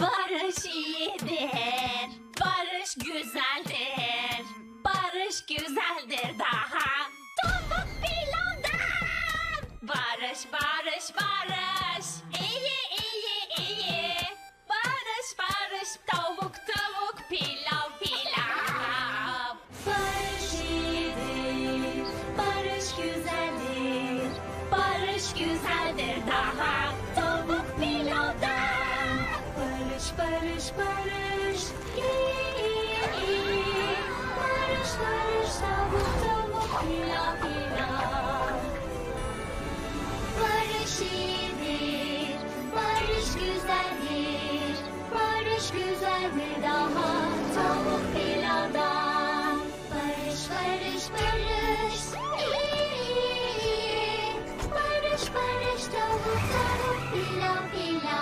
Barış iyidir. Barış güzeldir. Barış güzeldir daha. Tavuk pilavdan. Barış, barış, barış. İyi, iyi, iyi. Barış, barış, tavuk, tavuk, pilav, pilav. Barış iyidir. Barış güzeldir. Barış güzeldir daha. Barış, barış, barış. Barış, tavuk, tavuk, pilav, pilav. Barış iyidir, barış güzeldir, barış güzeldir daha tavuk pilavdan. Barış, barış, barış, barış, barış, tavuk, tavuk, pilav, pilav.